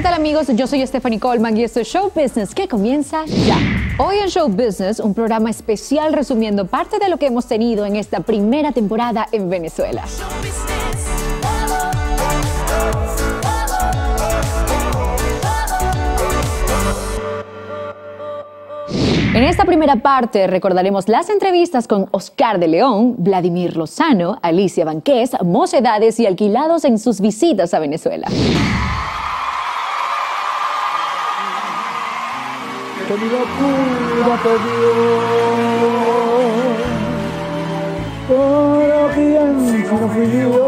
¿qué tal amigos? Yo soy Stephanie Coleman y esto es Show Business que comienza ya. Hoy en Show Business, un programa especial resumiendo parte de lo que hemos tenido en esta primera temporada en Venezuela. En esta primera parte recordaremos las entrevistas con Oscar de León, Vladimir Lozano, Alicia Banqués, Mocedades y Alquilados en sus visitas a Venezuela. Que mi locura te dio. Pero quién si no fui yo,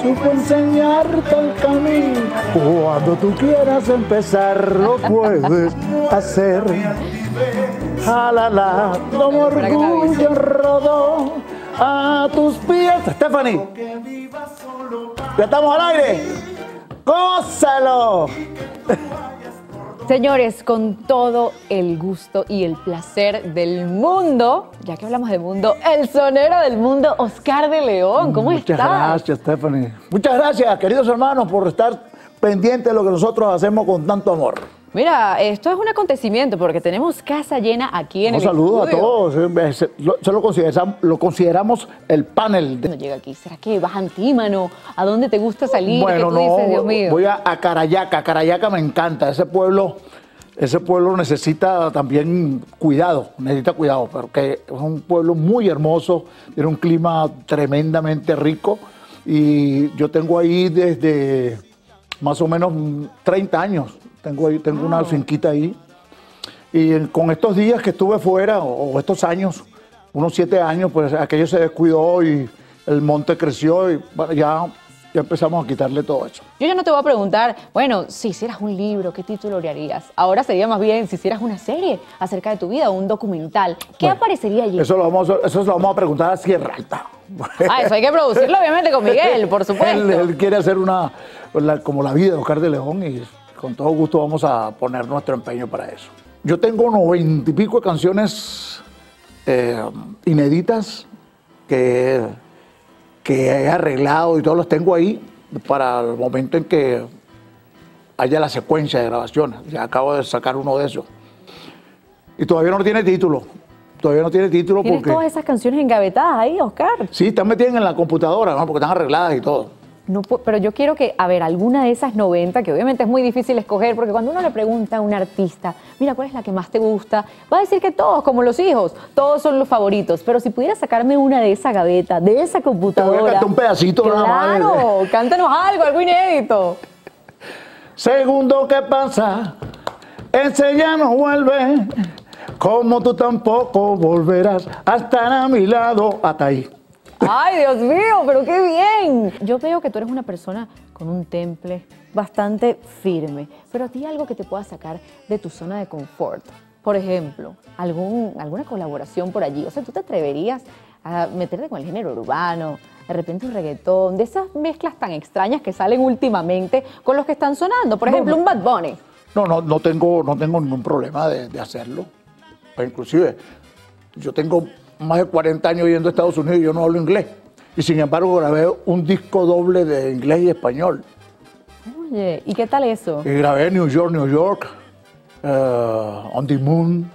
supo enseñarte el camino. Cuando tú quieras empezar, lo puedes hacer. Jalala, como orgullo rodó a tus pies. Stephanie, ya estamos al aire. ¡Gózalo! Señores, con todo el gusto y el placer del mundo, ya que hablamos de mundo, el sonero del mundo, Oscar de León, ¿cómo Muchas estás? gracias, Stephanie. Muchas gracias, queridos hermanos, por estar pendientes de lo que nosotros hacemos con tanto amor. Mira, esto es un acontecimiento porque tenemos casa llena aquí en Un el saludo a estudio. todos. eh, se- lo- consideramos, lo consideramos el panel. de- No llega aquí, ¿será que vas antímano? ¿A dónde te gusta salir? bueno, ¿Qué tú no, dices, Dios mío? voy a, a Carayaca. Carayaca me encanta. Ese pueblo, ese pueblo necesita también cuidado, necesita cuidado, porque es un pueblo muy hermoso, tiene un clima tremendamente rico y yo tengo ahí desde más o menos 30 años. Tengo ahí, tengo una finquita ahí. Y con estos días que estuve fuera, o, estos años, unos siete años, pues aquello se descuidó y el monte creció y bueno, ya, ya empezamos a quitarle todo eso. Yo ya no te voy a preguntar, bueno, si hicieras un libro, ¿qué título le harías? Ahora sería más bien si hicieras una serie acerca de tu vida o un documental. ¿Qué Bueno, aparecería allí? Eso lo, vamos, a- eso se lo vamos a preguntar a Sierra Alta. Ah, eso hay que producirlo obviamente con Miguel, por supuesto. él, él quiere hacer una, la- como la vida de Oscar de León y con todo gusto vamos a poner nuestro empeño para eso. Yo tengo noventa y pico de canciones eh, inéditas que, que he arreglado y todos los tengo ahí para el momento en que haya la secuencia de grabaciones. Ya acabo de sacar uno de esos. Y todavía no tiene título. Todavía no tiene título Tienes porque... todas esas canciones engavetadas ahí, Oscar. Sí, están metidas en la computadora, ¿no? porque están arregladas y todo. No, pero yo quiero que, a ver, alguna de esas 90, que obviamente es muy difícil escoger, porque cuando uno le pregunta a un artista, mira, ¿cuál es la que más te gusta? Va a decir que todos, como los hijos, todos son los favoritos. Pero si pudieras sacarme una de esa gaveta, de esa computadora. cantar un pedacito nada más. Claro, cántanos algo, algo inédito. Segundo, ¿qué pasa? Ese ya no vuelve, como tú tampoco volverás a estar a mi lado. Hasta ahí. Ay, Dios mío, pero qué bien. Yo veo que tú eres una persona con un temple bastante firme, pero a ti algo que te pueda sacar de tu zona de confort. Por ejemplo, algún, alguna colaboración por allí. O sea, tú te atreverías a meterte con el género urbano, de repente un reggaetón, de esas mezclas tan extrañas que salen últimamente con los que están sonando. Por No, ejemplo, no. un Bad Bunny. No, no, no tengo, no tengo ningún problema de, de hacerlo. Pues inclusive, yo tengo más de 40 años viviendo en Estados Unidos y yo no hablo inglés. Y sin embargo grabé un disco doble de inglés y español. Oye, ¿y qué tal eso? Y grabé New York, New York, eh, On the Moon,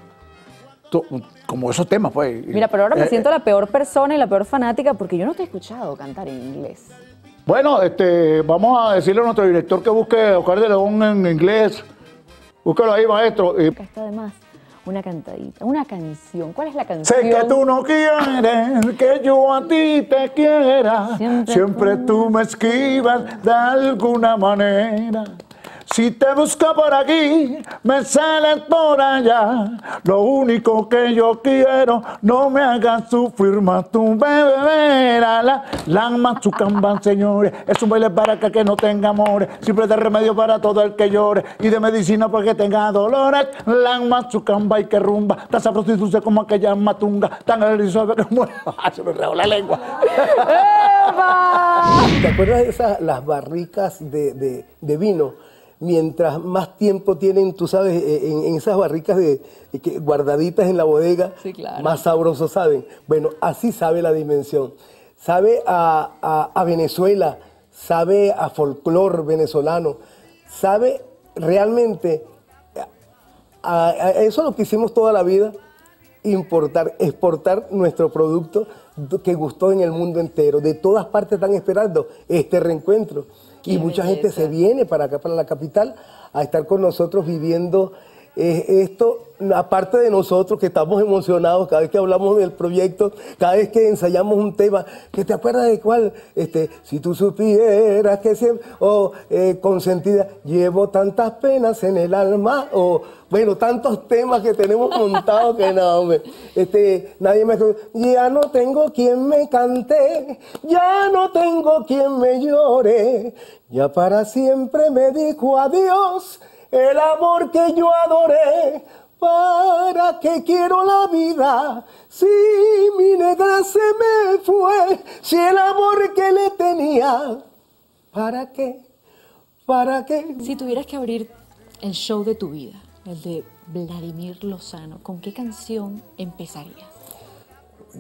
to- como esos temas, pues. Mira, pero ahora me Eh, siento la peor persona y la peor fanática porque yo no te he escuchado cantar en inglés. Bueno, este, vamos a decirle a nuestro director que busque a Oscar de León en inglés. Búscalo ahí, maestro. Y Acá está además una cantadita, una canción. ¿Cuál es la canción? sé que tú no quieres que yo a ti te quiera. Siempre Siempre, tú- tú me esquivas de alguna manera. Si te busco por aquí, me sales por allá. Lo único que yo quiero, no me hagas sufrir más tu bebera. La, la machucamba, señores, es un baile para que, que no tenga amores. Siempre de remedio para todo el que llore y de medicina para que tenga dolores. La machucamba y que rumba, tan dulce como aquella matunga, tan erizo que muere. Se me la lengua. ¡Eva! ¿Te acuerdas de esas, las barricas de, de- de vino? Mientras más tiempo tienen, tú sabes, eh, en, en esas barricas de, guardaditas en la bodega, Sí, claro. más sabrosos saben. Bueno, así sabe la dimensión. Sabe a, a- a Venezuela, sabe a folclor venezolano, sabe realmente, eso es lo que hicimos toda la vida, importar, exportar nuestro producto que gustó en el mundo entero. De todas partes están esperando este reencuentro. Y mucha gente se viene para acá, para la capital, a estar con nosotros viviendo esto, aparte de nosotros que estamos emocionados cada vez que hablamos del proyecto, cada vez que ensayamos un tema, que te acuerdas de cuál, este, si tú supieras que siempre, o eh, consentida, llevo tantas penas en el alma, o bueno, tantos temas que tenemos montados que no, hombre, este, nadie me ya no tengo quien me cante, ya no tengo quien me llore, ya para siempre me dijo adiós el amor que yo adoré. ¿Para qué quiero la vida? Si mi negra se me fue, si el amor que le tenía, ¿para qué? ¿Para qué? Si tuvieras que abrir el show de tu vida, el de Vladimir Lozano, ¿con qué canción empezarías?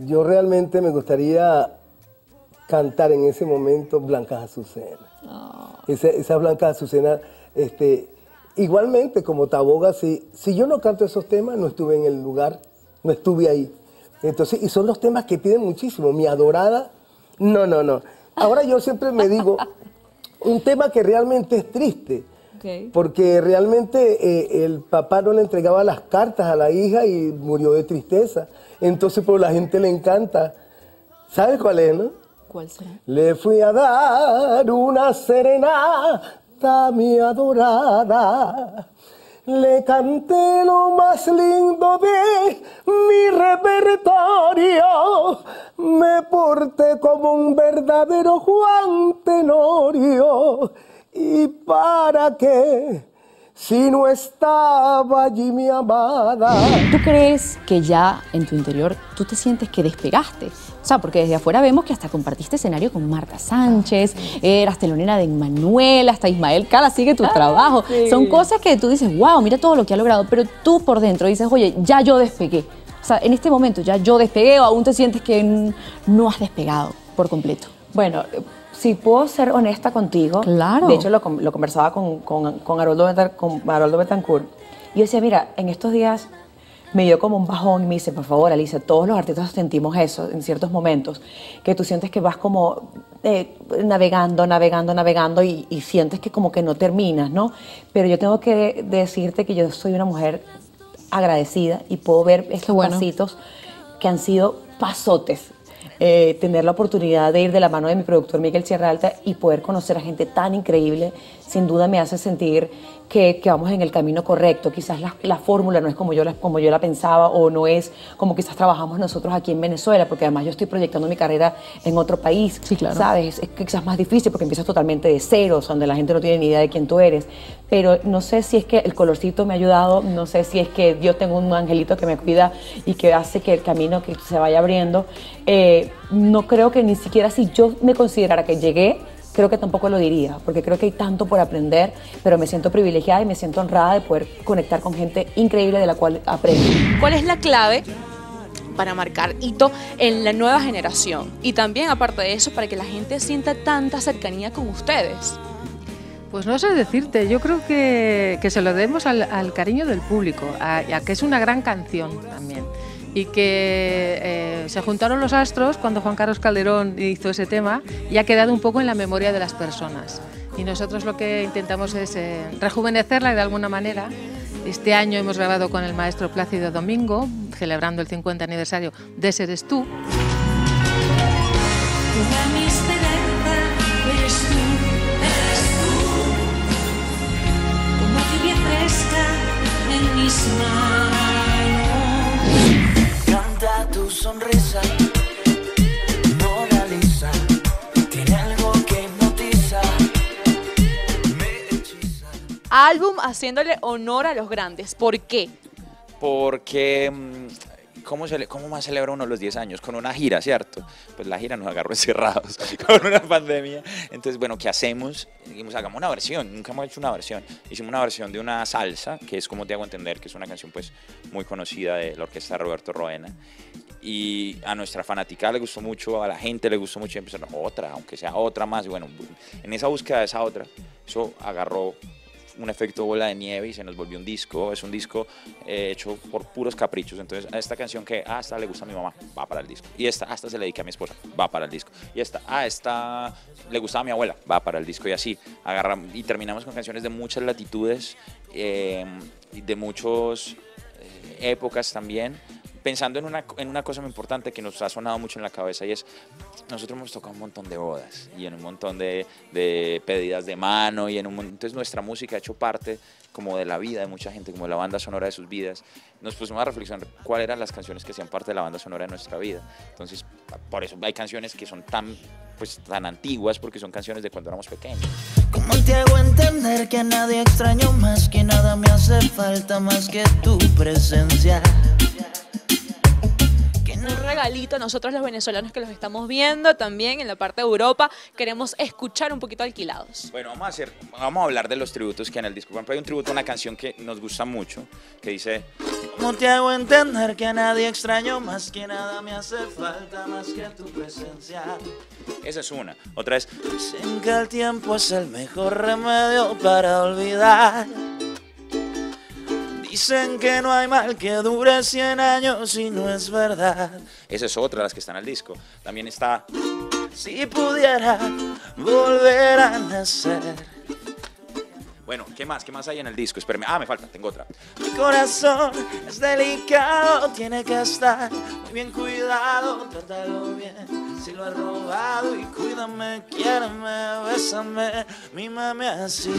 Yo realmente me gustaría cantar en ese momento Blanca Azucena. Oh. Esa, esa Blanca Azucena, este, Igualmente, como Taboga, si, si yo no canto esos temas, no estuve en el lugar, no estuve ahí. Entonces, y son los temas que piden muchísimo. Mi adorada, no, no, no. Ahora yo siempre me digo, un tema que realmente es triste, porque realmente eh, el papá no le entregaba las cartas a la hija y murió de tristeza. Entonces, por la gente le encanta. ¿Sabes cuál es, no? ¿Cuál será? Le fui a dar una serena mi adorada. Le canté lo más lindo de mi repertorio. Me porté como un verdadero Juan Tenorio. ¿Y para qué? Si no estaba allí mi amada. ¿Tú crees que ya en tu interior tú te sientes que despegaste? O sea, porque desde afuera vemos que hasta compartiste escenario con Marta Sánchez, eras telonera de Manuel, hasta Ismael Cala sigue tu ah, trabajo. Son cosas que tú dices, wow, mira todo lo que ha logrado, pero tú por dentro dices, oye, ya yo despegué. O sea, en este momento ya yo despegué o aún te sientes que no has despegado por completo. Bueno, si puedo ser honesta contigo, claro. de hecho lo, conversaba con, con, con, Haroldo, con Haroldo Betancourt, y yo decía, mira, en estos días me dio como un bajón y me dice, por favor, Alicia, todos los artistas sentimos eso en ciertos momentos, que tú sientes que vas como eh, navegando, navegando, navegando y, sientes que como que no terminas, ¿no? Pero yo tengo que decirte que yo soy una mujer agradecida y puedo ver estos pasitos que han sido pasotes. Eh, tener la oportunidad de ir de la mano de mi productor Miguel Sierra Alta y poder conocer a gente tan increíble, sin duda me hace sentir que, vamos en el camino correcto. Quizás la, fórmula no es como yo, la, como yo la pensaba o no es como quizás trabajamos nosotros aquí en Venezuela, porque además yo estoy proyectando mi carrera en otro país, sí, claro. ¿sabes? Es quizás más difícil porque empiezas totalmente de cero, donde la gente no tiene ni idea de quién tú eres. Pero no sé si es que el colorcito me ha ayudado, no sé si es que yo tengo un angelito que me cuida y que hace que el camino que se vaya abriendo. Eh, no creo que ni siquiera si yo me considerara que llegué creo que tampoco lo diría, porque creo que hay tanto por aprender, pero me siento privilegiada y me siento honrada de poder conectar con gente increíble de la cual aprendo. ¿Cuál es la clave para marcar hito en la nueva generación? Y también, aparte de eso, para que la gente sienta tanta cercanía con ustedes. Pues no sé decirte, yo creo que, que se lo debemos al, cariño del público, a, que es una gran canción también y que eh, se juntaron los astros cuando Juan Carlos Calderón hizo ese tema y ha quedado un poco en la memoria de las personas. Y nosotros lo que intentamos es eh, rejuvenecerla de alguna manera. Este año hemos grabado con el maestro Plácido Domingo, celebrando el 50 aniversario de Seres tú. Tu sonrisa, Mona Lisa, tiene algo que hipnotiza, me hechiza. Álbum haciéndole honor a los grandes. ¿Por qué? Porque mm, ¿cómo, se, ¿cómo más celebra uno los 10 años? Con una gira, ¿cierto? Pues la gira nos agarró encerrados con una pandemia. Entonces, bueno, ¿qué hacemos? Dijimos, hagamos una versión, nunca hemos hecho una versión. Hicimos una versión de una salsa, que es como te hago entender, que es una canción pues muy conocida de la orquesta Roberto Roena. Y a nuestra fanática le gustó mucho, a la gente le gustó mucho y empezaron otra, aunque sea otra más. Y bueno, en esa búsqueda de esa otra, eso agarró un efecto bola de nieve y se nos volvió un disco. Es un disco eh, hecho por puros caprichos. Entonces, a esta canción que, ah, esta le gusta a mi mamá, va para el disco. Y esta, ah, esta se le dedica a mi esposa, va para el disco. Y esta, ah, esta le gusta a mi abuela, va para el disco. Y así, agarramos y terminamos con canciones de muchas latitudes eh, de muchas épocas también pensando en una, en una cosa muy importante que nos ha sonado mucho en la cabeza y es, nosotros hemos tocado un montón de bodas y en un montón de, de pedidas de mano y en un entonces nuestra música ha hecho parte como de la vida de mucha gente, como de la banda sonora de sus vidas. Nos pusimos a reflexionar cuáles eran las canciones que hacían parte de la banda sonora de nuestra vida. Entonces, por eso hay canciones que son tan, pues, tan antiguas porque son canciones de cuando éramos pequeños. ¿Cómo te hago entender que a nadie extraño más que nada me hace falta más que tu presencia? Un regalito a nosotros los venezolanos que los estamos viendo también en la parte de Europa. Queremos escuchar un poquito alquilados. Bueno, vamos a hacer, vamos a hablar de los tributos que en el disco. Por ejemplo, hay un tributo a una canción que nos gusta mucho, que dice, ¿Cómo te hago entender que a nadie extraño más que nada me hace falta más que tu presencia? esa es una. Otra es, Dicen que el tiempo es el mejor remedio para olvidar. Dicen que no hay mal que dure 100 años y no es verdad. esa es otra de las que están al disco. También está, Si pudiera volver a nacer. bueno, ¿qué más? ¿Qué más hay en el disco? Espérame, ah, me falta, tengo otra. Mi corazón es delicado, tiene que estar muy bien cuidado, trátalo bien. Si lo has robado y cuídame, quiéreme, bésame, mímame así.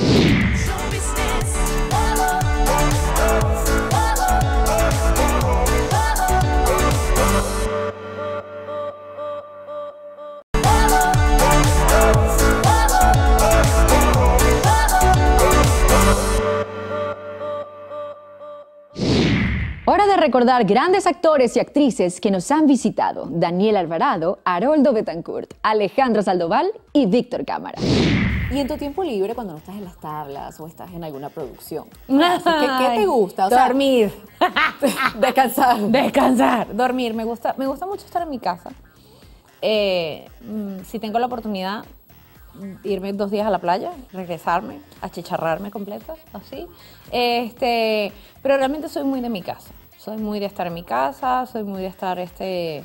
De recordar grandes actores y actrices que nos han visitado. Daniel Alvarado, Haroldo Betancourt, Alejandro Saldoval y Víctor Cámara. Y en tu tiempo libre, cuando no estás en las tablas o estás en alguna producción, ¿qué, qué te gusta? O sea, Dormir. descansar. Descansar. Dormir. Me gusta, me gusta mucho estar en mi casa. Eh, mm, si tengo la oportunidad, mm, irme dos días a la playa, regresarme, achicharrarme completa, así. Este, pero realmente soy muy de mi casa. Soy muy de estar en mi casa, soy muy de estar, este,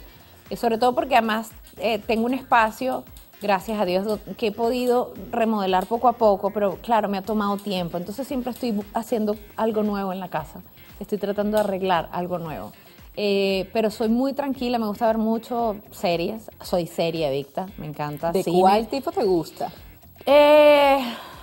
y sobre todo porque además eh, tengo un espacio, gracias a Dios, que he podido remodelar poco a poco, pero claro, me ha tomado tiempo. Entonces siempre estoy haciendo algo nuevo en la casa. Estoy tratando de arreglar algo nuevo. Eh, pero soy muy tranquila, me gusta ver mucho series. Soy serie adicta, me encanta. ¿De cine. cuál tipo te gusta? Eh,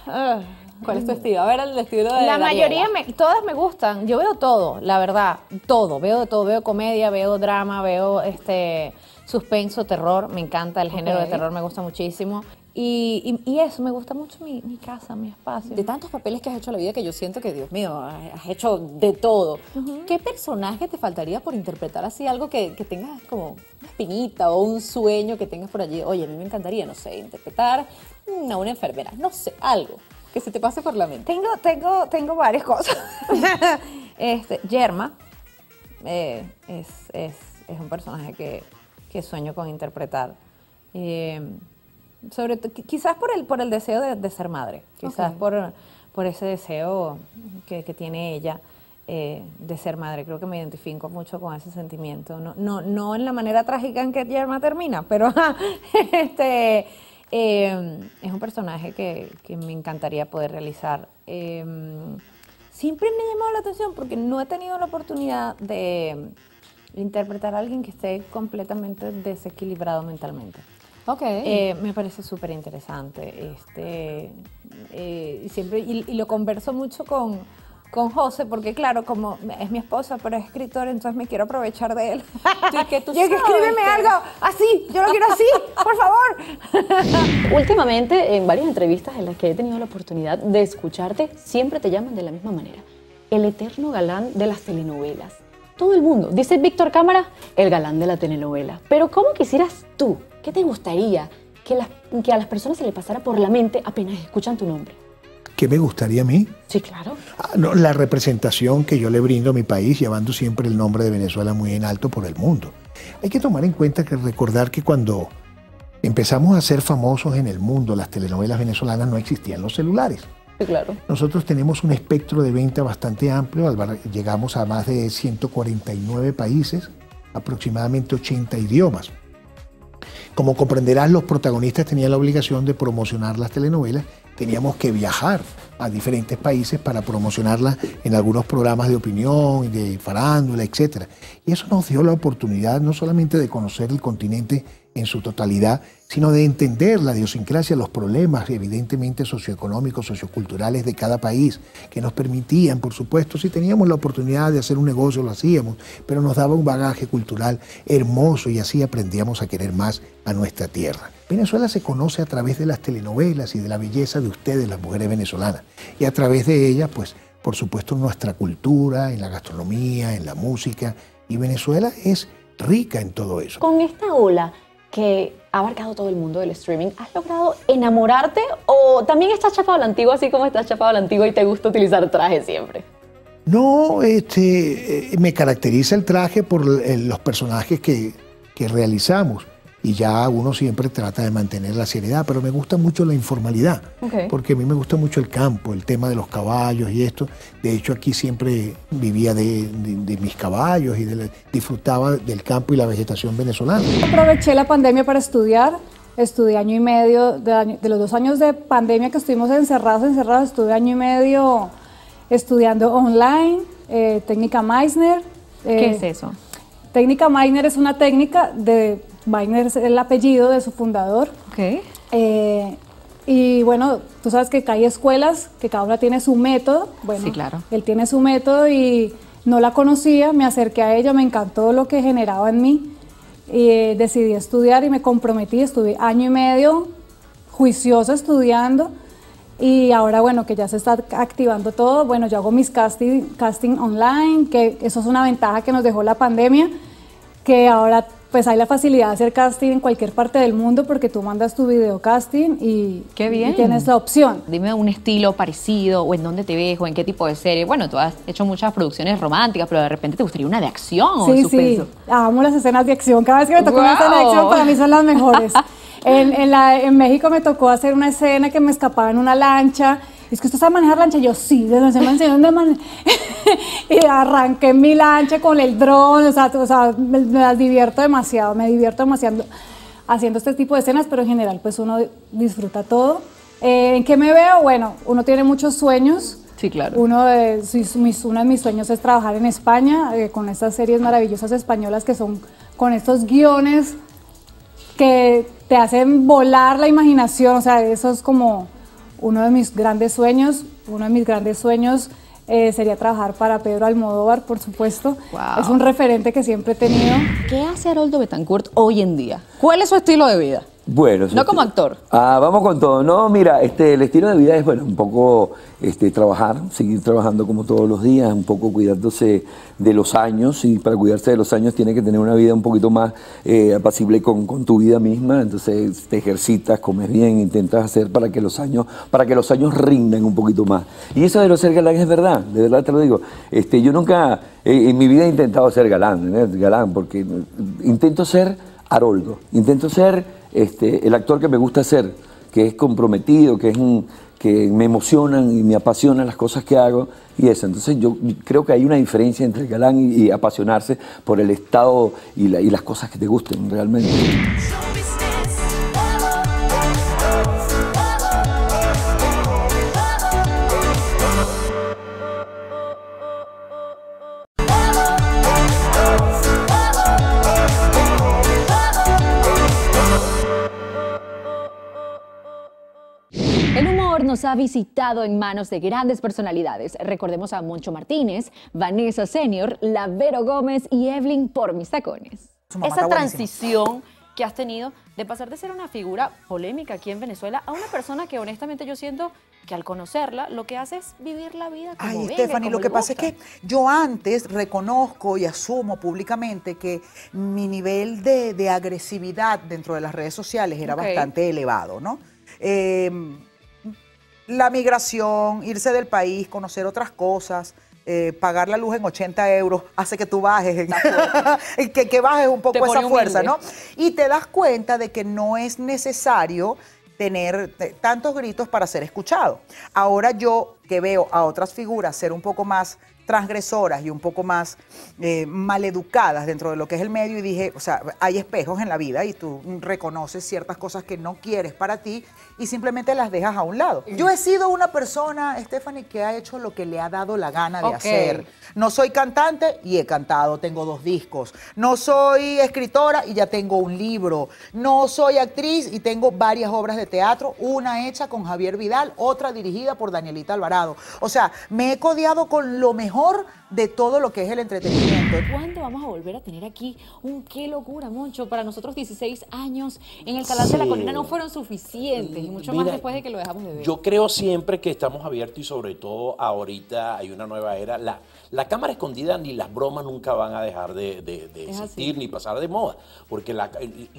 ah, ¿Cuál es tu estilo? A ver, el estilo de la mayoría, me- todas me gustan. Yo veo todo, la verdad, todo. Veo de todo. Veo comedia, veo drama, veo este suspenso, terror. Me encanta el género de terror, me gusta muchísimo. Y, y- y eso, me gusta mucho mi, mi casa, mi espacio. De tantos papeles que has hecho en la vida que yo siento que, Dios mío, has hecho de todo. ¿Qué personaje te faltaría por interpretar así algo que, que tengas como una espinita o un sueño que tengas por allí? Oye, a mí me encantaría, no sé, interpretar mm, a una enfermera, no sé, algo que se te pase por la mente. Tengo, tengo, tengo varias cosas. este, Yerma eh, es, es- es un personaje que, que sueño con interpretar. Eh, sobre quizás por el, por el deseo de, de ser madre, quizás Ok. por, por ese deseo que, que tiene ella eh, de ser madre. Creo que me identifico mucho con ese sentimiento. No, no, no en la manera trágica en que Yerma termina, pero este, eh, es un personaje que, que me encantaría poder realizar. Eh, siempre me ha llamado la atención porque no he tenido la oportunidad de interpretar a alguien que esté completamente desequilibrado mentalmente. Ok. Eh, me parece súper interesante. Este, eh, siempre, y, y lo converso mucho con, con José, porque claro, como es mi esposa, pero es escritor, entonces me quiero aprovechar de él. Y que tú Yo que escríbeme algo así, yo lo quiero así, por favor. Últimamente, en varias entrevistas en las que he tenido la oportunidad de escucharte, siempre te llaman de la misma manera. El eterno galán de las telenovelas. Todo el mundo. Dice Víctor Cámara, el galán de la telenovela. Pero ¿cómo quisieras tú? ¿Qué te gustaría que, las- que a las personas se le pasara por la mente apenas escuchan tu nombre? ¿Qué me gustaría a mí? Sí, claro. Ah, no, la representación que yo le brindo a mi país, llevando siempre el nombre de Venezuela muy en alto por el mundo. Hay que tomar en cuenta que recordar que cuando empezamos a ser famosos en el mundo, las telenovelas venezolanas no existían los celulares. claro. Nosotros tenemos un espectro de venta bastante amplio, llegamos a más de 149 países, aproximadamente 80 idiomas. Como comprenderás, los protagonistas tenían la obligación de promocionar las telenovelas, teníamos que viajar a diferentes países para promocionarlas en algunos programas de opinión, de farándula, etc. Y eso nos dio la oportunidad no solamente de conocer el continente en su totalidad, sino de entender la idiosincrasia, los problemas evidentemente socioeconómicos, socioculturales de cada país, que nos permitían, por supuesto, si teníamos la oportunidad de hacer un negocio, lo hacíamos, pero nos daba un bagaje cultural hermoso y así aprendíamos a querer más a nuestra tierra. Venezuela se conoce a través de las telenovelas y de la belleza de ustedes, las mujeres venezolanas, y a través de ellas, pues, por supuesto, nuestra cultura, en la gastronomía, en la música, y Venezuela es rica en todo eso. Con esta ola que ha abarcado todo el mundo del streaming, ¿has logrado enamorarte o también estás chapado a la antigua así como estás chapado a la antigua y te gusta utilizar traje siempre? No, este, eh, me caracteriza el traje por los personajes que, que realizamos y ya uno siempre trata de mantener la seriedad, pero me gusta mucho la informalidad, porque a mí me gusta mucho el campo, el tema de los caballos y esto. De hecho, aquí siempre vivía de, mis caballos y disfrutaba del campo y la vegetación venezolana. Aproveché la pandemia para estudiar, estudié año y medio, de, los dos años de pandemia que estuvimos encerrados, encerrados, estuve año y medio estudiando online, eh, técnica Meissner. ¿Qué es eso? Técnica Meissner es una técnica de Weiner es el apellido de su fundador. Okay. Eh, y bueno, tú sabes que hay escuelas que cada una tiene su método. Bueno, sí, claro. Él tiene su método y no la conocía, me acerqué a ella, me encantó lo que generaba en mí y eh, decidí estudiar y me comprometí, estuve año y medio juiciosa estudiando y ahora bueno que ya se está activando todo, bueno yo hago mis casting, casting online, que eso es una ventaja que nos dejó la pandemia, que ahora pues hay la facilidad de hacer casting en cualquier parte del mundo porque tú mandas tu video casting y, Qué bien. tienes la opción. Dime un estilo parecido o en dónde te ves o en qué tipo de serie. Bueno, tú has hecho muchas producciones románticas, pero de repente te gustaría una de acción sí, Sí, amo las escenas de acción. Cada vez que me toca una escena de acción para mí son las mejores. en, en, la, en México me tocó hacer una escena que me escapaba en una lancha es que usted sabe manejar lancha. Yo, sí, desde me enseñaron de manejar. y arranqué mi lancha con el dron, o sea, o sea me, las divierto demasiado, me divierto demasiado haciendo este tipo de escenas, pero en general, pues uno disfruta todo. Eh, ¿En qué me veo? Bueno, uno tiene muchos sueños. Sí, claro. Uno de mis, uno de mis sueños es trabajar en España, eh, con estas series maravillosas españolas que son con estos guiones que te hacen volar la imaginación, o sea, eso es como uno de mis grandes sueños, uno de mis grandes sueños eh, sería trabajar para Pedro Almodóvar, por supuesto. Es un referente que siempre he tenido. ¿Qué hace Haroldo Betancourt hoy en día? ¿Cuál es su estilo de vida? Bueno, no como actor. Ah, vamos con todo. No, mira, este, el estilo de vida es bueno, un poco este, trabajar, seguir trabajando como todos los días, un poco cuidándose de los años y para cuidarse de los años tiene que tener una vida un poquito más eh, apacible con, con, tu vida misma. Entonces te ejercitas, comes bien, intentas hacer para que los años, para que los años rindan un poquito más. Y eso de lo ser galán es verdad, de verdad te lo digo. Este, yo nunca eh, en mi vida he intentado ser galán, galán, porque intento ser Haroldo, intento ser este, el actor que me gusta ser, que es comprometido, que, es que me emocionan y me apasionan las cosas que hago y eso. Entonces yo creo que hay una diferencia entre el galán y, apasionarse por el estado y las cosas que te gusten realmente. Nos ha visitado en manos de grandes personalidades. Recordemos a Moncho Martínez, Vanessa Senior, Lavero Gómez y Evelyn por mis tacones. Esa transición que has tenido de pasar de ser una figura polémica aquí en Venezuela a una persona que honestamente yo siento que al conocerla lo que hace es vivir la vida como Ay, Stephanie, lo que pasa es que yo antes reconozco y asumo públicamente que mi nivel de, agresividad dentro de las redes sociales era bastante elevado, ¿no? Eh, la migración, irse del país, conocer otras cosas. Eh, pagar la luz en 80 euros hace que tú bajes, que, que bajes un poco esa fuerza, ¿no? Y te das cuenta de que no es necesario tener tantos gritos para ser escuchado. Ahora yo que veo a otras figuras ser un poco más transgresoras y un poco más eh, maleducadas dentro de lo que es el medio y dije, o sea, hay espejos en la vida y tú reconoces ciertas cosas que no quieres para ti y simplemente las dejas a un lado. Yo he sido una persona, Stephanie, que ha hecho lo que le ha dado la gana de hacer. No soy cantante y he cantado, tengo dos discos. No soy escritora y ya tengo un libro. No soy actriz y tengo varias obras de teatro, una hecha con Javier Vidal, otra dirigida por Danielita Alvarado. O sea, me he codeado con lo mejor de todo lo que es el entretenimiento. ¿Cuándo vamos a volver a tener aquí un qué locura, Moncho? Para nosotros 16 años en el canal de la colina no fueron suficientes y mucho más después de que lo dejamos de ver. Yo creo siempre que estamos abiertos y sobre todo ahorita hay una nueva era. La, la cámara escondida ni las bromas nunca van a dejar de, de- de Es así. existir ni pasar de moda. Porque la,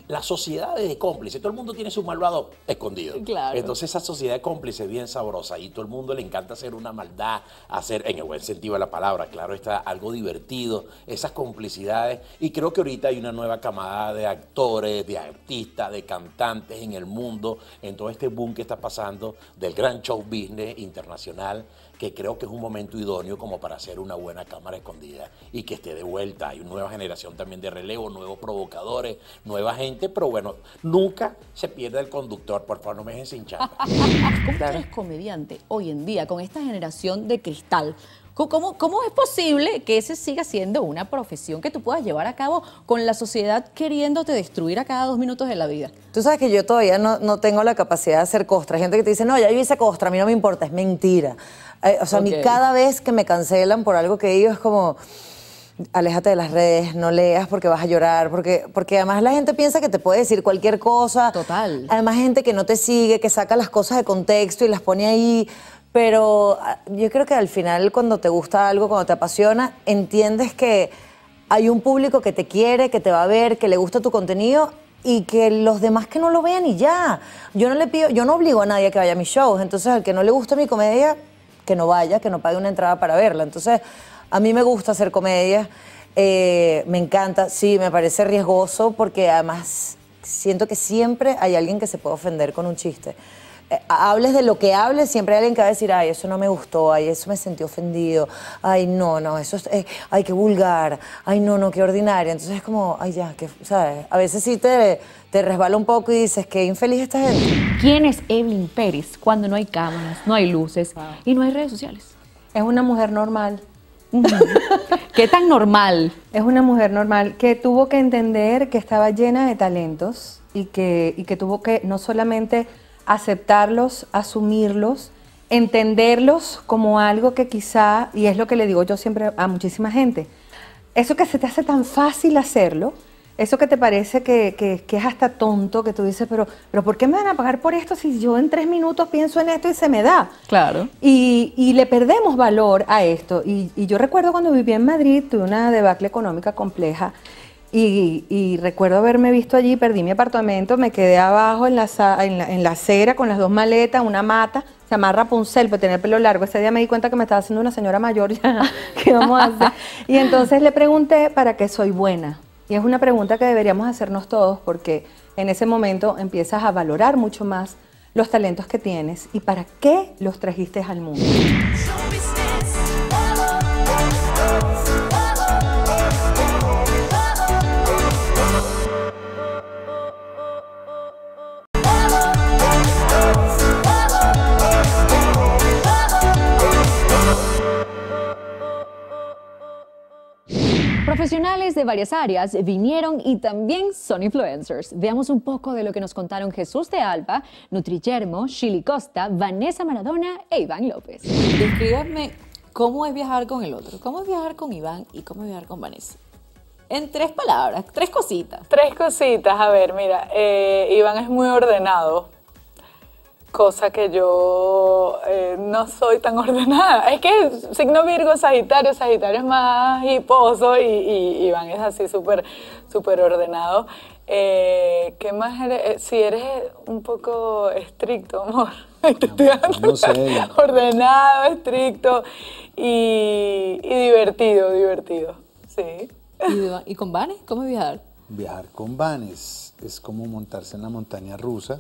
la sociedad es de cómplice. Todo el mundo tiene su malvado escondido. Claro. Entonces esa sociedad de cómplice es bien sabrosa y todo el mundo le encanta hacer una maldad, hacer, en el buen sentido de la palabra, claro, está algo divertido, esas complicidades. Y creo que ahorita hay una nueva camada de actores, de artistas, de cantantes en el mundo, en todo este boom que está pasando del gran show business internacional, que creo que es un momento idóneo como para hacer una buena cámara escondida y que esté de vuelta. Hay una nueva generación también de relevo, nuevos provocadores, nueva gente, pero bueno, nunca se pierde el conductor, por favor, no me dejen sin chamba. ¿Cómo tú eres comediante hoy en día con esta generación de cristal? ¿Cómo- ¿Cómo, ¿Cómo es posible que ese siga siendo una profesión que tú puedas llevar a cabo con la sociedad queriéndote destruir a cada dos minutos de la vida? Tú sabes que yo todavía no, no tengo la capacidad de hacer costra. Hay gente que te dice, no, ya yo hice costra, a mí no me importa, es mentira. O sea, a mí cada vez que me cancelan por algo que digo es como, aléjate de las redes, no leas porque vas a llorar, porque, porque además la gente piensa que te puede decir cualquier cosa. Total. Además gente que no te sigue, que saca las cosas de contexto y las pone ahí. Pero ah, yo creo que al final cuando te gusta algo, cuando te apasiona, entiendes que hay un público que te quiere, que te va a ver, que le gusta tu contenido y que los demás que no lo vean y ya. Yo no le pido, yo no obligo a nadie a que vaya a mis shows. Entonces, al que no le gusta mi comedia, que no vaya, que no pague una entrada para verla. Entonces, a mí me gusta hacer comedia, eh, me encanta, sí, me parece riesgoso porque además siento que siempre hay alguien que se puede ofender con un chiste. Eh, hables de lo que hables, siempre hay alguien que va a decir, ay, eso no me gustó, ay, eso me sentí ofendido, ay, no, no, eso es, eh, ay, qué vulgar, ay, no, no, qué ordinaria. Entonces es como, ay, ya, que, ¿sabes? A veces sí te, te resbala un poco y dices, qué infeliz esta gente. ¿Quién es Evelyn Pérez cuando no hay cámaras, no hay luces y no hay redes sociales? Es una mujer normal. ¿Qué tan normal? Es una mujer normal que tuvo que entender que estaba llena de talentos y que, y que tuvo que no solamente aceptarlos, asumirlos, entenderlos como algo que quizá, y es lo que le digo yo siempre a muchísima gente, eso que se te hace tan fácil hacerlo, eso que te parece que, que- que es hasta tonto, que tú dices, pero, pero ¿por qué me van a pagar por esto si yo en tres minutos pienso en esto y se me da? Claro. Y, y le perdemos valor a esto. Y, y yo recuerdo cuando viví en Madrid, tuve una debacle económica compleja. Y, y recuerdo haberme visto allí, perdí mi apartamento, me quedé abajo en la, sa- en la, en la acera con las dos maletas, una mata, se llama Rapunzel, pero tenía el pelo largo. Ese día me di cuenta que me estaba haciendo una señora mayor, ya, ¿qué vamos a hacer? Y entonces le pregunté, ¿para qué soy buena? Y es una pregunta que deberíamos hacernos todos porque en ese momento empiezas a valorar mucho más los talentos que tienes y para qué los trajiste al mundo. Profesionales de varias áreas vinieron y también son influencers. Veamos un poco de lo que nos contaron Jesús de Alba, Nutriyermo, Shili Costa, Vanessa Maradona e Iván López. Descríbeme cómo es viajar con el otro, cómo es viajar con Iván y cómo es viajar con Vanessa. En tres palabras, tres cositas. Tres cositas, a ver, mira, eh, Iván es muy ordenado, cosa que yo eh, no soy tan ordenada. Es que signo Virgo, Sagitario, Sagitario es más hiposo y, y Iván es así súper, súper ordenado. Eh, ¿Qué más eres? Eh, Si eres un poco estricto, amor. Dando no sé. Ordenado, estricto y, y divertido, divertido. Sí. ¿Y, y con Vane? ¿Cómo es viajar? Viajar con vanes es como montarse en la montaña rusa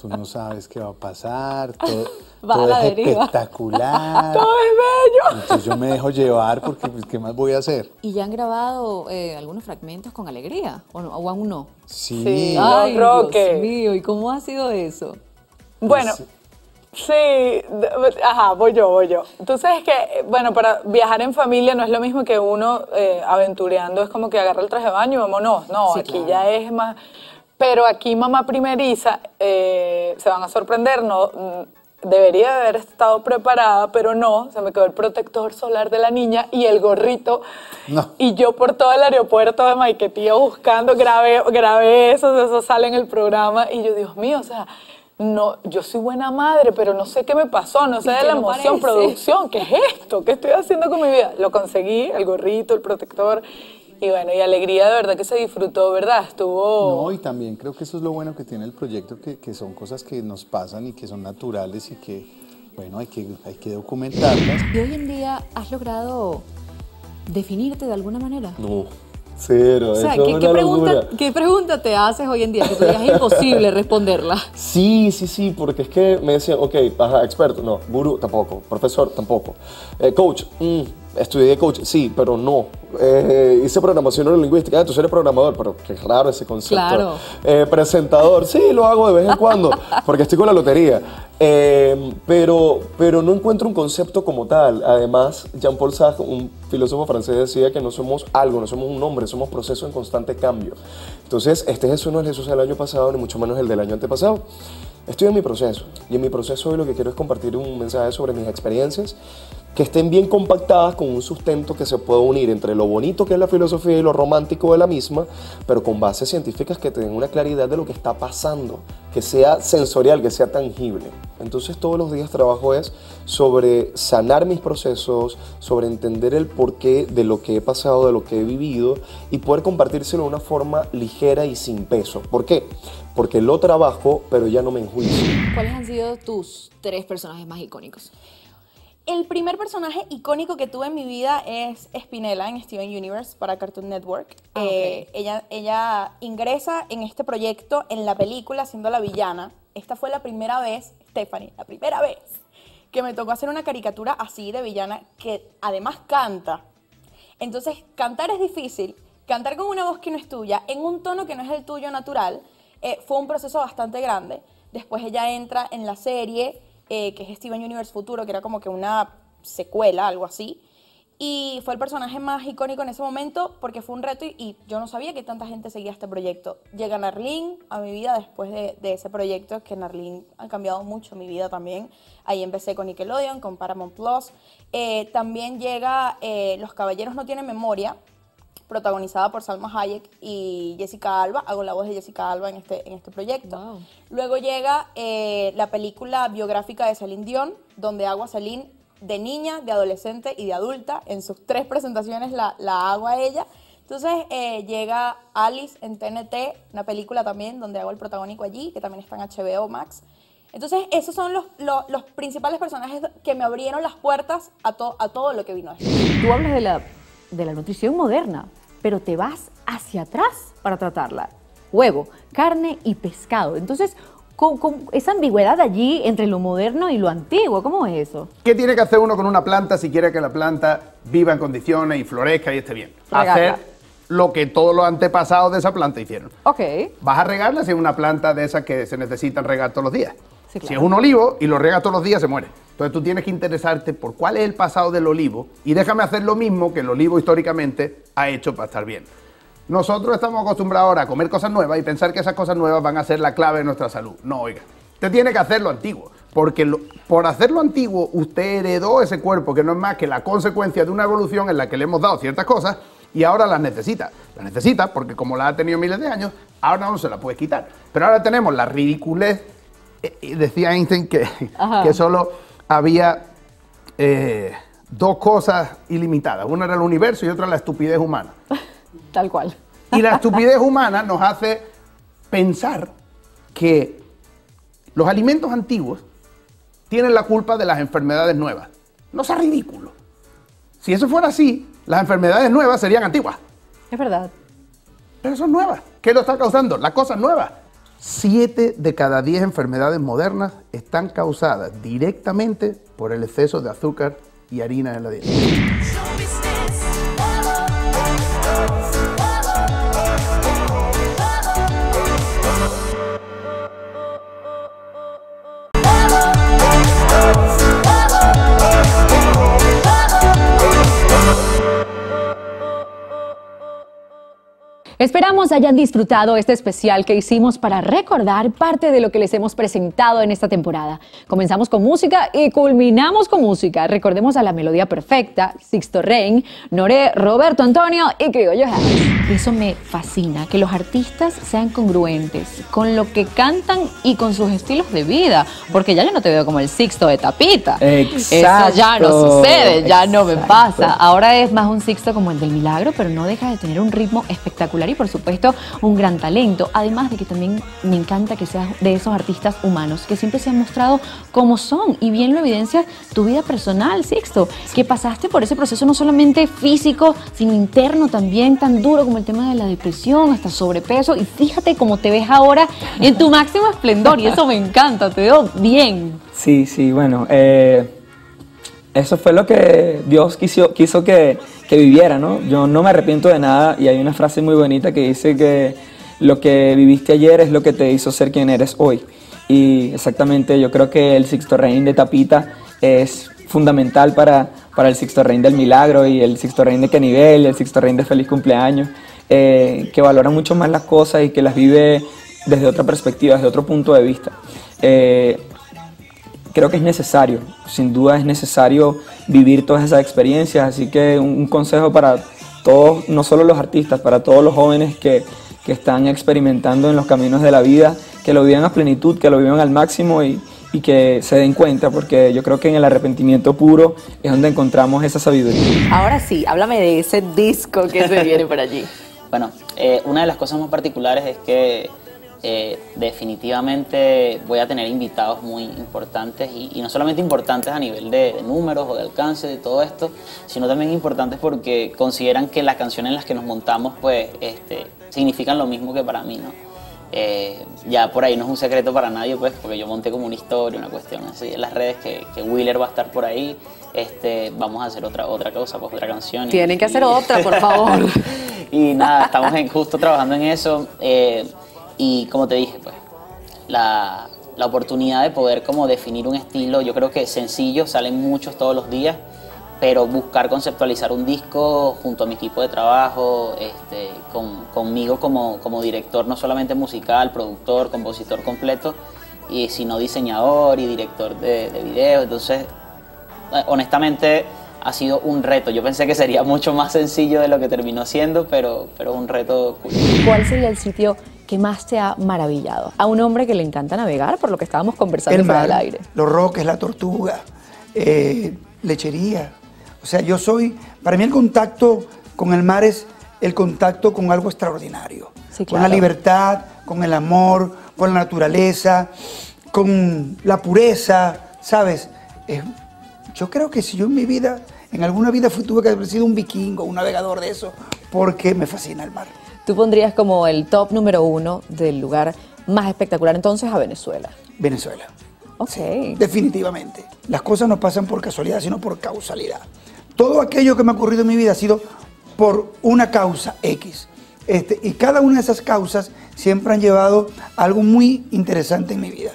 tú no sabes qué va a pasar, todo, Va a todo la es deriva. espectacular. Todo es bello. Entonces yo me dejo llevar porque, pues, ¿qué más voy a hacer? ¿Y ya han grabado eh, algunos fragmentos con alegría? ¿O, no? ¿O aún no? Sí. Sí, Ay, no, Roque. Dios mío, ¿y cómo ha sido eso? Bueno, sí, d- ajá, voy yo, voy yo. Tú sabes que, bueno, para viajar en familia no es lo mismo que uno eh, aventureando, es como que agarra el traje de baño y vámonos. No, Sí, aquí claro. ya es más. Pero aquí, mamá primeriza, eh, se van a sorprender, no. mm, Debería de haber estado preparada, pero no. Se me quedó el protector solar de la niña y el gorrito. Y yo por todo el aeropuerto de Maiquetía buscando, grabé, grabé eso, eso sale en el programa. Y yo, Dios mío, o sea, no, yo soy buena madre, pero no sé qué me pasó, no sé ¿Y de la no emoción, parece? producción, ¿qué es esto? ¿Qué estoy haciendo con mi vida? Lo conseguí, el gorrito, el protector. Y bueno, y alegría de verdad que se disfrutó, ¿verdad? Estuvo... No, y también creo que eso es lo bueno que tiene el proyecto, que, que son cosas que nos pasan y que son naturales y que, bueno, hay que, hay que documentarlas. ¿Y hoy en día has logrado definirte de alguna manera? No, cero, O sea, eso ¿qué, es qué pregunta. ¿qué pregunta te haces hoy en día? Que es imposible responderla. Sí, sí, sí, porque es que me decían, ok, ajá, experto, no, gurú tampoco, profesor tampoco, Eh, coach, mm, estudié coach, sí, pero no, Eh, hice programación neurolingüística, ah, tú eres programador, pero qué raro ese concepto. Claro. Eh, presentador, sí, lo hago de vez en cuando, porque estoy con la lotería. Eh, pero, pero no encuentro un concepto como tal. Además, Jean-Paul Sartre, un filósofo francés, decía que no somos algo, no somos un nombre, somos proceso en constante cambio. Entonces, este Jesús no es Jesús del año pasado, ni mucho menos el del año antepasado. Estoy en mi proceso y en mi proceso hoy lo que quiero es compartir un mensaje sobre mis experiencias que estén bien compactadas con un sustento que se pueda unir entre lo bonito que es la filosofía y lo romántico de la misma, pero con bases científicas que te den una claridad de lo que está pasando, que sea sensorial, que sea tangible. Entonces todos los días trabajo es sobre sanar mis procesos, sobre entender el porqué de lo que he pasado, de lo que he vivido y poder compartírselo de una forma ligera y sin peso. ¿Por qué? Porque lo trabajo, pero ya no me enjuicio. ¿Cuáles han sido tus tres personajes más icónicos? El primer personaje icónico que tuve en mi vida es Spinella en Steven Universe para Cartoon Network. Ah, Eh, ella, ella ingresa en este proyecto en la película siendo la villana. Esta fue la primera vez, Stephanie, la primera vez que me tocó hacer una caricatura así de villana que además canta. Entonces, cantar es difícil. Cantar con una voz que no es tuya, en un tono que no es el tuyo natural, eh, fue un proceso bastante grande. Después ella entra en la serie, eh, que es Steven Universe Futuro, que era como que una secuela, algo así. Y fue el personaje más icónico en ese momento porque fue un reto y, yo no sabía que tanta gente seguía este proyecto. Llega Narlene a mi vida después de, de ese proyecto, que Narlene ha cambiado mucho mi vida también. Ahí empecé con Nickelodeon, con Paramount Plus. Eh, también llega eh, Los Caballeros No Tienen Memoria, protagonizada por Salma Hayek y Jessica Alba. Hago la voz de Jessica Alba en este, en este proyecto. Luego llega eh, la película biográfica de Celine Dion, donde hago a Celine de niña, de adolescente y de adulta. En sus tres presentaciones la, la hago a ella. Entonces eh, llega Alice en TNT, una película también donde hago el protagónico allí, que también está en HBO Max. Entonces esos son los, los, los principales personajes que me abrieron las puertas a, to- a todo lo que vino después. Tú hablas de la, de la nutrición moderna, pero te vas hacia atrás para tratarla. Huevo, carne y pescado. Entonces, con, con esa ambigüedad allí entre lo moderno y lo antiguo, ¿cómo es eso? ¿Qué tiene que hacer uno con una planta si quiere que la planta viva en condiciones y florezca y esté bien? Regarla. Hacer lo que todos los antepasados de esa planta hicieron. Ok. Vas a regarla si es una planta de esas que se necesitan regar todos los días. Sí, Si es un olivo y lo rega todos los días, se muere. Entonces tú tienes que interesarte por cuál es el pasado del olivo y déjame hacer lo mismo que el olivo históricamente ha hecho para estar bien. Nosotros estamos acostumbrados ahora a comer cosas nuevas y pensar que esas cosas nuevas van a ser la clave de nuestra salud. No, oiga. Usted tiene que hacer lo antiguo, porque lo- por hacer lo antiguo usted heredó ese cuerpo que no es más que la consecuencia de una evolución en la que le hemos dado ciertas cosas y ahora las necesita. Las necesita porque como la ha tenido miles de años, ahora no se la puede quitar. Pero ahora tenemos la ridiculez, decía Einstein que, que solo había eh, dos cosas ilimitadas. Una era el universo y otra la estupidez humana. Tal cual. Y la estupidez humana nos hace pensar que los alimentos antiguos tienen la culpa de las enfermedades nuevas. No sea ridículo. Si eso fuera así, las enfermedades nuevas serían antiguas. Es verdad. Pero son nuevas. ¿Qué lo está causando? Las cosas nuevas. Siete de cada diez enfermedades modernas están causadas directamente por el exceso de azúcar y harina en la dieta. Esperamos hayan disfrutado este especial que hicimos para recordar parte de lo que les hemos presentado en esta temporada. Comenzamos con música y culminamos con música. Recordemos a la melodía perfecta, Sixto Rein, Noré, Roberto Antonio y Criollo. Eso me fascina, que los artistas sean congruentes con lo que cantan y con sus estilos de vida, porque ya yo no te veo como el Sixto de tapita. Eso ya no Exacto. sucede, ya no me Exacto. pasa. Ahora es más un Sixto como el del milagro, pero no deja de tener un ritmo espectacular y por supuesto un gran talento. Además de que también me encanta que seas de esos artistas humanos que siempre se han mostrado como son y bien lo evidencia tu vida personal, Sixto, que pasaste por ese proceso no solamente físico, sino interno también tan duro como el tema de la depresión, hasta sobrepeso y fíjate cómo te ves ahora en tu máximo esplendor y eso me encanta, te veo bien. Sí, sí, bueno, eh, eso fue lo que Dios quiso, quiso que, que viviera, ¿no? Yo no me arrepiento de nada y hay una frase muy bonita que dice que lo que viviste ayer es lo que te hizo ser quien eres hoy. Y exactamente, yo creo que el Sixto Rein de Tapita es fundamental para, para el Sixto Rein del Milagro y el Sixto Rein de qué nivel, el Sixto Rein de Feliz Cumpleaños, eh, que valora mucho más las cosas y que las vive desde otra perspectiva, desde otro punto de vista. Eh, creo que es necesario, sin duda es necesario vivir todas esas experiencias, así que un, un consejo para todos, no solo los artistas, para todos los jóvenes que, que están experimentando en los caminos de la vida, que lo vivan a plenitud, que lo vivan al máximo y, y que se den cuenta, porque yo creo que en el arrepentimiento puro es donde encontramos esa sabiduría. Ahora sí, háblame de ese disco que se viene por allí. Bueno, eh, una de las cosas más particulares es que eh, definitivamente voy a tener invitados muy importantes y, y no solamente importantes a nivel de, de números o de alcance de todo esto, sino también importantes porque consideran que las canciones en las que nos montamos pues este, significan lo mismo que para mí, ¿no? Eh, ya por ahí no es un secreto para nadie, pues, porque yo monté como una historia, una cuestión así en las redes que, que Wheeler va a estar por ahí. Este, vamos a hacer otra otra cosa, pues otra canción. y- Tienen que hacer y- otra, por favor. y nada, estamos en- justo trabajando en eso. eh, y como te dije, pues, la, la oportunidad de poder como definir un estilo, yo creo que sencillo, salen muchos todos los días, pero buscar conceptualizar un disco junto a mi equipo de trabajo, este, con- conmigo como, como director, no solamente musical, productor, compositor completo, y, sino diseñador y director de, de video. Entonces, eh, honestamente ha sido un reto. Yo pensé que sería mucho más sencillo de lo que terminó siendo, pero, pero un reto cool. ¿Cuál sería el sitio que más te ha maravillado? A un hombre que le encanta navegar, por lo que estábamos conversando el mar, del aire. los roques, la tortuga, eh, lechería. O sea, yo soy, para mí el contacto con el mar es el contacto con algo extraordinario. Con la libertad, con el amor, con la naturaleza, con la pureza, ¿sabes? Eh, yo creo que si yo en mi vida, en alguna vida fui, tuve que haber sido un vikingo, un navegador de eso, porque me fascina el mar. Tú pondrías como el top número uno del lugar más espectacular entonces a Venezuela. Venezuela. Ok. Definitivamente. Las cosas no pasan por casualidad, sino por causalidad. Todo aquello que me ha ocurrido en mi vida ha sido por una causa X. Este, y cada una de esas causas siempre han llevado a algo muy interesante en mi vida,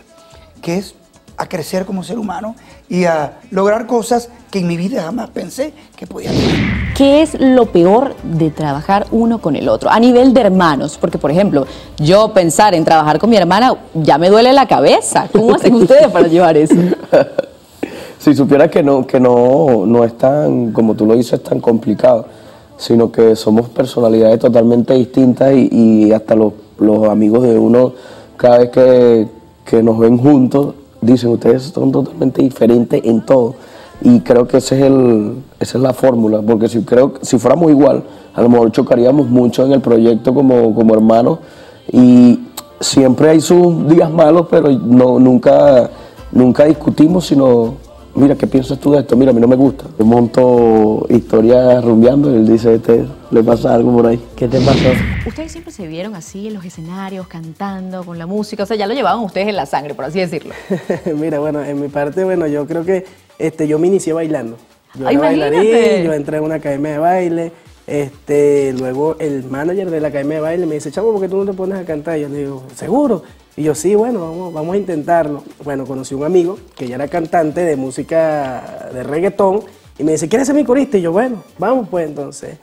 que es a crecer como ser humano y a lograr cosas que en mi vida jamás pensé que podía lograr. ¿Qué es lo peor de trabajar uno con el otro? A nivel de hermanos, porque por ejemplo, yo pensar en trabajar con mi hermana ya me duele la cabeza. ¿Cómo hacen ustedes para llevar eso? Si supieras que no, que no, no es tan, como tú lo dices, tan complicado, sino que somos personalidades totalmente distintas y, y hasta los, los amigos de uno, cada vez que, que nos ven juntos, dicen, ustedes son totalmente diferentes en todo. Y creo que ese es el, esa es la fórmula, porque si, creo, que si fuéramos igual, a lo mejor chocaríamos mucho en el proyecto como, como hermanos y siempre hay sus días malos, pero no, nunca, nunca discutimos, sino mira, ¿qué piensas tú de esto? Mira, a mí no me gusta. Yo monto historias rumbeando y él dice, este, le pasa algo por ahí. ¿Qué te pasó? Ustedes siempre se vieron así en los escenarios, cantando, con la música, o sea, ya lo llevaban ustedes en la sangre, por así decirlo. Mira, bueno, en mi parte, bueno, yo creo que este, yo me inicié bailando. Yo Ah, era bailarín, yo entré en una academia de baile. Este, luego el manager de la academia de baile me dice, chavo, ¿por qué tú no te pones a cantar? Y yo le digo, ¿seguro? Y yo, sí, bueno, vamos, vamos a intentarlo. Bueno, conocí un amigo que ya era cantante de música de reggaetón y me dice, ¿quieres ser mi corista? Y yo, bueno, vamos pues entonces.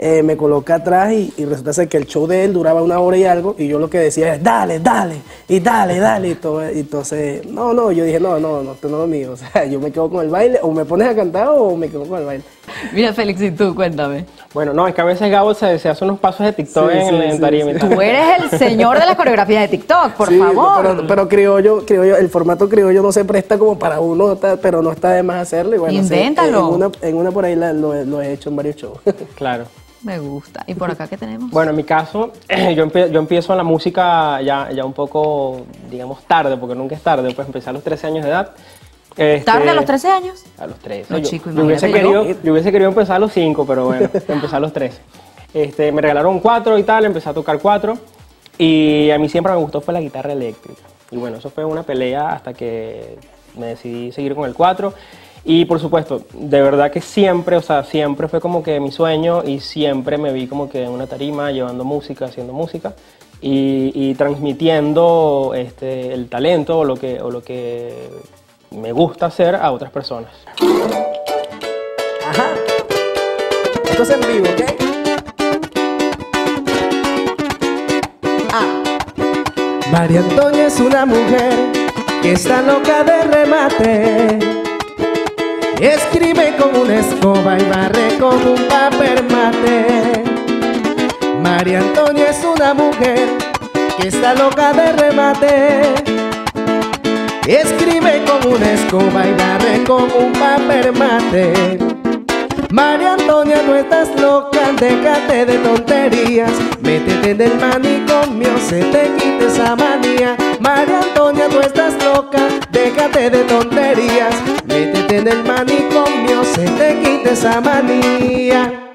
Eh, me coloca atrás y, y resulta ser que el show de él duraba una hora y algo y yo lo que decía es dale, dale, y dale, dale. Y, todo, y entonces, no, no, yo dije, no, no, no, esto no es lo mío. O sea, yo me quedo con el baile, o me pones a cantar o me quedo con el baile. Mira, Félix, y tú, cuéntame. Bueno, no, es que a veces Gabo se, se hace unos pasos de TikTok Sí, en, sí, en sí, tarima. sí. Tú eres el señor de las coreografías de TikTok, por Sí, favor. Pero, pero criollo, criollo, el formato criollo no se presta como para uno, pero no está de más hacerlo. Y bueno, sí, Invéntalo. en, una, en una por ahí la- lo, lo he hecho en varios shows. Claro. Me gusta. ¿Y por acá qué tenemos? Bueno, en mi caso, yo, empie- yo empiezo en la música ya, ya un poco, digamos, tarde, porque nunca es tarde, pues empecé a los 13 años de edad. Este, ¿Tarde a los 13 años? A los 13. No, yo, chico, yo hubiese querido, yo hubiese querido empezar a los 5, pero bueno, empecé a los 13. Este, me regalaron cuatro y tal, empecé a tocar cuatro. Y a mí siempre me gustó fue la guitarra eléctrica. Y bueno, eso fue una pelea hasta que me decidí seguir con el 4. Y por supuesto, de verdad que siempre, o sea, siempre fue como que mi sueño y siempre me vi como que en una tarima llevando música, haciendo música y, y transmitiendo este, el talento o lo, que, o lo que me gusta hacer a otras personas. Ajá. Esto es en vivo, ¿ok? Ah. María Antonia es una mujer que está loca de remate. Escribe con una escoba y barre con un papel mate. María Antonia es una mujer que está loca de remate. Escribe con una escoba y barre con un papel mate. María Antonia, no estás loca, déjate de tonterías. Métete en el manicomio, se te quite esa manía. María Antonia, no estás loca, déjate de tonterías. Métete en el manicomio, se te quite esa manía.